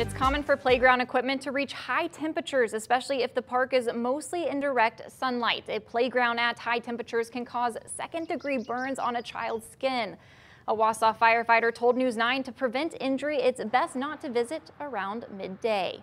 It's common for playground equipment to reach high temperatures, especially if the park is mostly in direct sunlight. A playground at high temperatures can cause second degree burns on a child's skin. A Wausau firefighter told News 9 to prevent injury, it's best not to visit around midday.